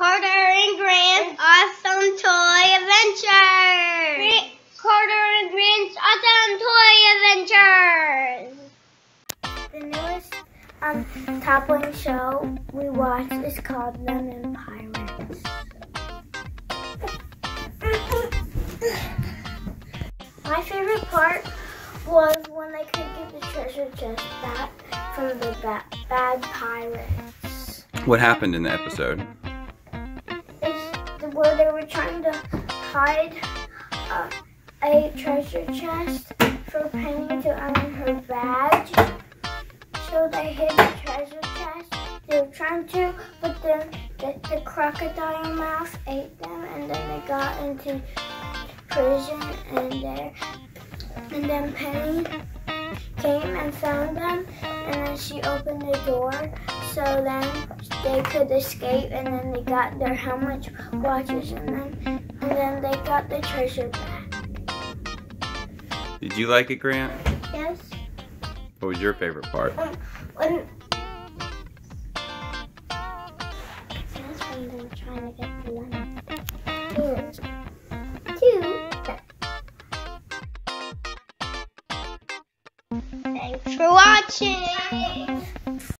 Carter and Grant's Awesome Toy Adventure! Carter and Grant's Awesome Toy Adventures! The newest um, one show we watched is called Lemon Pirates. My favorite part was when they could get the treasure chest back from the ba bad pirates. What happened in the episode? Trying to hide uh, a treasure chest for Penny to earn her badge. So they hid the treasure chest. They were trying to, but then the, the crocodile mouse ate them, and then they got into prison and there. And then Penny came and found them, and then she opened the door so then they could escape, and then they got their helmet watches, and then and then they got the treasure back. Did you like it, Grant? Yes. What was your favorite part? Um, when that's when they were trying to get the lemon. Two. Thanks for watching.